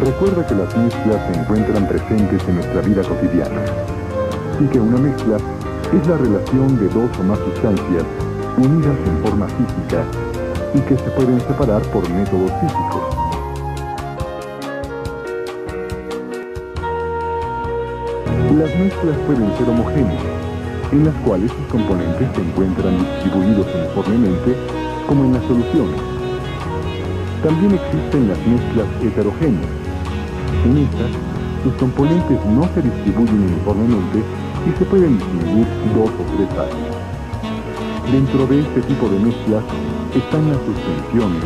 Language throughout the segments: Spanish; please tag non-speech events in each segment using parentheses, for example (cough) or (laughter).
Recuerda que las mezclas se encuentran presentes en nuestra vida cotidiana y que una mezcla es la relación de dos o más sustancias unidas en forma física y que se pueden separar por métodos físicos. Las mezclas pueden ser homogéneas, en las cuales sus componentes se encuentran distribuidos uniformemente como en las soluciones. También existen las mezclas heterogéneas. En estas, sus componentes no se distribuyen uniformemente y se pueden disminuir dos o tres áreas. Dentro de este tipo de mezclas están las suspensiones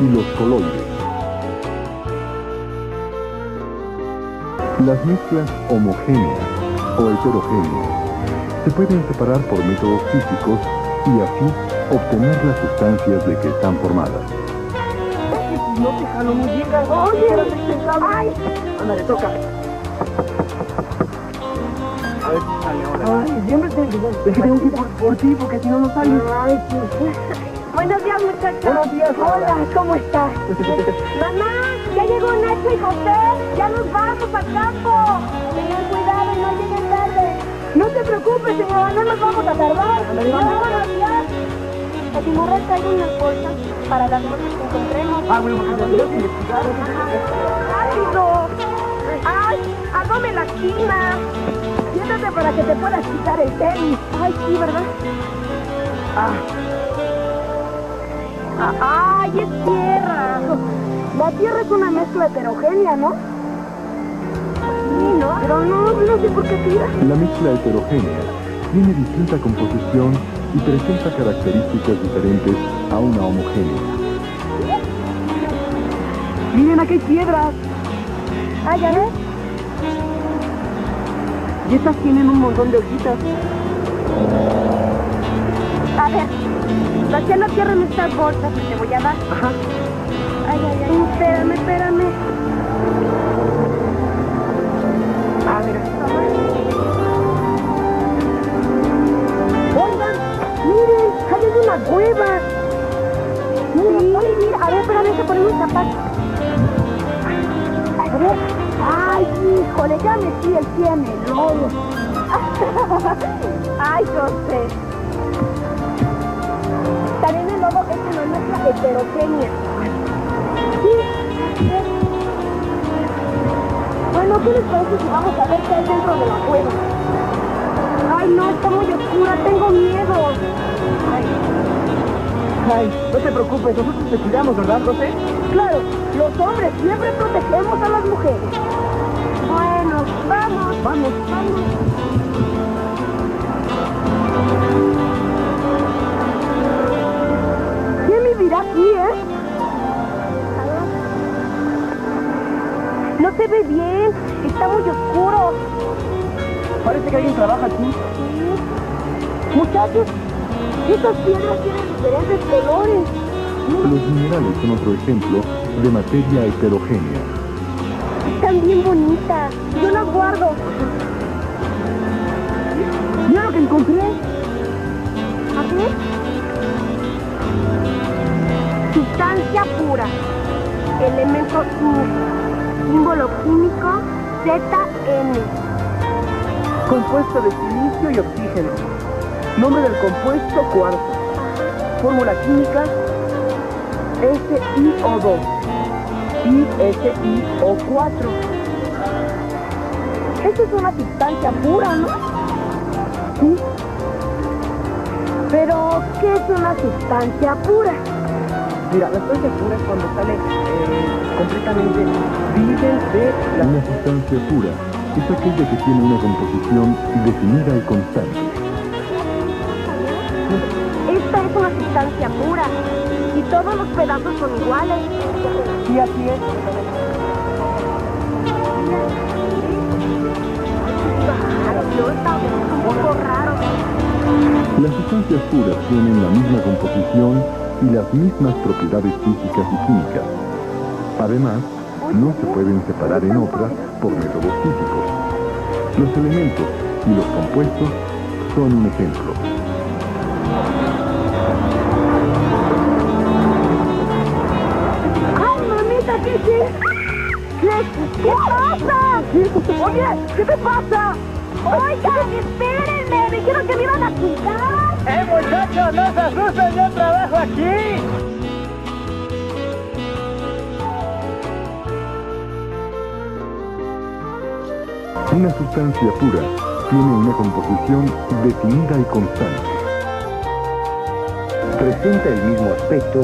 y los coloides. Las mezclas homogéneas o heterogéneas se pueden separar por métodos físicos y así obtener las sustancias de que están formadas. No te jalo muy bien, Oye, ay, ándale, toca. A ver si sale ahora. Ay, siempre te Es que tengo que ir por, por ti, porque si no, no sale. Ay, (laughs) Buenos días, muchachos. Buenos días, Hola, ¿cómo estás? (laughs) Mamá, ya llegó Nacho y José. Ya nos vamos al campo. Tengan cuidado y no lleguen tarde. No te preocupes, señora, no nos vamos a tardar. Buenos días. A ti morra traigo unas bolsas para las cosas que encontremos. Ah, bueno. ¡Ay! ¡Algo me lastima! Siéntate para que te puedas quitar el tenis. Ay, sí, ¿verdad? Ah, Ah, ¡Ay, es tierra! La tierra es una mezcla heterogénea, ¿no? Sí, ¿no? Pero no, no sé por qué tira. La mezcla heterogénea tiene distinta composición y presenta características diferentes a una homogénea. miren, aquí hay piedras. Ah, ¿ya ves? Y estas tienen un montón de hojitas. A ver, vacía la tierra en estas bolsas que te voy a dar. Ajá. Ay, ay, ay. Espérame, espérame. Ahí hay una cueva. Mira, sí, mira, a ver, espérame, que ponemos un zapato. A ver, ay, híjole, ya metí el pie en el lodo. ay, José. También el lodo es una heterogénea. Sí. Bueno, ¿qué les parece si vamos a ver qué hay dentro de la cueva? Ay, no, está muy oscura, tengo miedo. No te preocupes, nosotros te cuidamos, ¿verdad, José? Claro, los hombres siempre protegemos a las mujeres. Bueno, vamos. Vamos. Vamos. ¿Quién vivirá aquí, eh? No se ve bien, está muy oscuro. Parece que alguien trabaja aquí. Muchachos, estas piedras tienen diferentes colores. Los minerales son otro ejemplo de materia heterogénea. Están bien bonitas. Yo las guardo. Mira lo que encontré. A ver. Sustancia pura. Elemento I. Símbolo químico ZN. Compuesto de silicio y oxígeno. Nombre del compuesto cuarzo. Fórmula química SiO2 y SiO4. Esta es una sustancia pura, ¿no? Sí, Pero, ¿qué es una sustancia pura? mira, la sustancia pura es cuando sale eh, completamente libre de la... Una sustancia pura es aquella que tiene una composición definida y constante. Todos los pedazos son iguales. Sí, así es. Raro, ¿no? Está un poco raro. Las sustancias puras tienen la misma composición y las mismas propiedades físicas y químicas. Además, no se pueden separar en otras por métodos físicos. Los elementos y los compuestos son un ejemplo. Qué pasa? Oye, ¿qué te pasa? Oigan, espérenme, me dijeron que me iban a. ¡Eh, muchachos, no se asusten, yo trabajo aquí! Una sustancia pura tiene una composición definida y constante. Presenta el mismo aspecto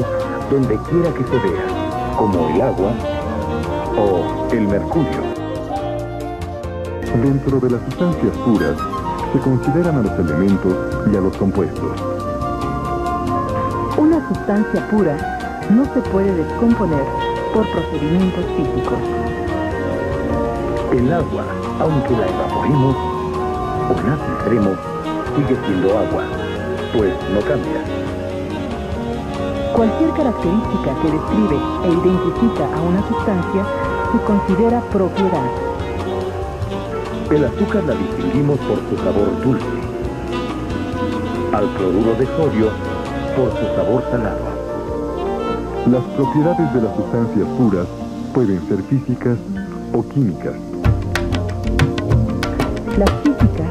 donde quiera que se vea, como el agua o el mercurio. Dentro de las sustancias puras se consideran a los elementos y a los compuestos. Una sustancia pura no se puede descomponer por procedimientos físicos. El agua, aunque la evaporemos o la filtremos, sigue siendo agua, pues no cambia. Cualquier característica que describe e identifica a una sustancia se considera propiedad. El azúcar la distinguimos por su sabor dulce. Al cloruro de sodio por su sabor salado. Las propiedades de las sustancias puras pueden ser físicas o químicas. Las físicas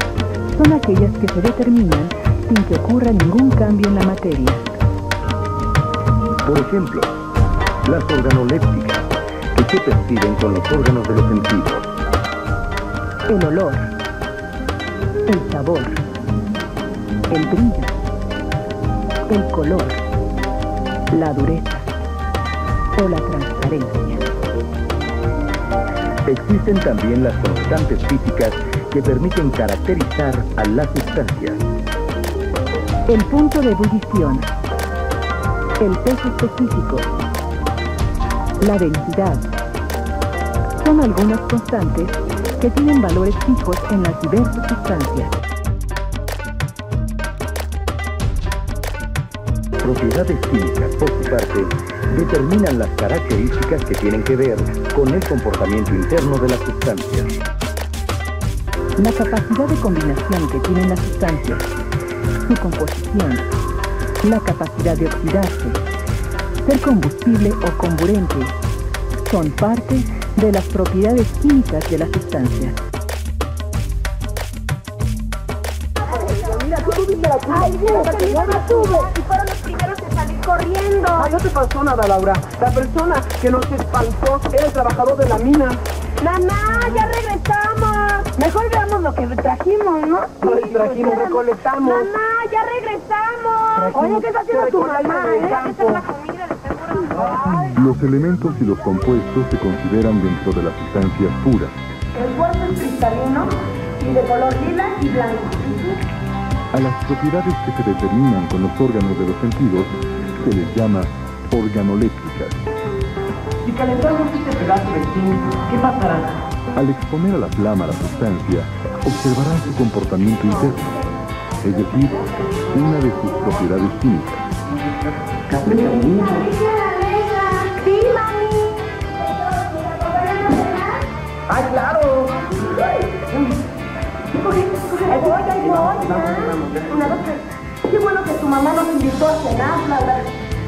son aquellas que se determinan sin que ocurra ningún cambio en la materia. Por ejemplo, las organolépticas, que se perciben con los órganos de los sentidos. El olor, el sabor, el brillo, el color, la dureza o la transparencia. Existen también las constantes físicas que permiten caracterizar a las sustancias. El punto de ebullición, el peso específico, la densidad, son algunas constantes que tienen valores fijos en las diversas sustancias. Propiedades químicas, por su parte, determinan las características que tienen que ver con el comportamiento interno de las sustancias. La capacidad de combinación que tienen las sustancias, su composición, la capacidad de oxidarse, ser combustible o comburente, son parte de las propiedades químicas de las sustancias. Ay, es que mi mamá y fueron los primeros en salir corriendo. Ay, no te pasó nada, Laura. La persona que nos espantó era el trabajador de la mina. Mamá, ya regresamos. Mejor veamos lo que trajimos, ¿no? Ay, trajimos, recolectamos. Mamá, regresamos. Oye, ¿qué está haciendo tu mamá, eh? Esta es la comida, de seguro. Los elementos y los compuestos se consideran dentro de las sustancias puras. El cuerpo es cristalino y de color lila y blanco. A las propiedades que se determinan con los órganos de los sentidos se les llama organolépticas. Si calentamos este pedazo de zinc, ¿qué pasará? Al exponer a la flama la sustancia, observarán su comportamiento interno, es decir, una de sus propiedades químicas. Sí, mami. ¡Ay, claro! Una. Qué bueno que tu mamá nos invitó a cenar.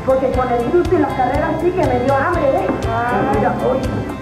Porque con el susto y las carreras sí que me dio hambre, ¿eh? Mira, hoy.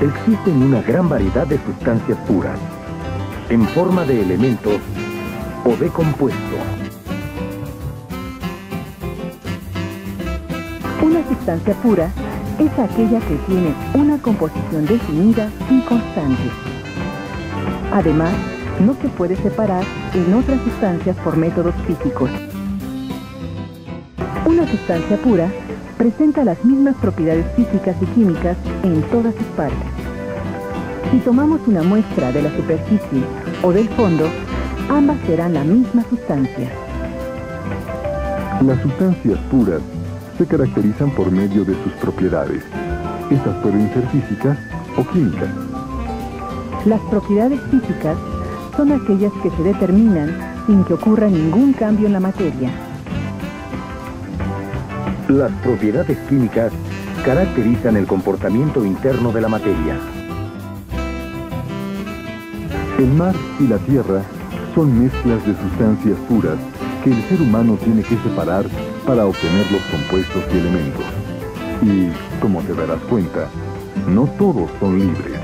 Existen una gran variedad de sustancias puras, en forma de elementos o de compuesto. Una sustancia pura es aquella que tiene una composición definida y constante. Además, no se puede separar en otras sustancias por métodos físicos. Una sustancia pura presenta las mismas propiedades físicas y químicas en todas sus partes. Si tomamos una muestra de la superficie o del fondo, ambas serán la misma sustancia. Las sustancias puras se caracterizan por medio de sus propiedades. Estas pueden ser físicas o químicas. Las propiedades físicas son aquellas que se determinan sin que ocurra ningún cambio en la materia. Las propiedades químicas caracterizan el comportamiento interno de la materia. El mar y la tierra son mezclas de sustancias puras que el ser humano tiene que separar para obtener los compuestos y elementos. Y, como te darás cuenta, no todos son libres.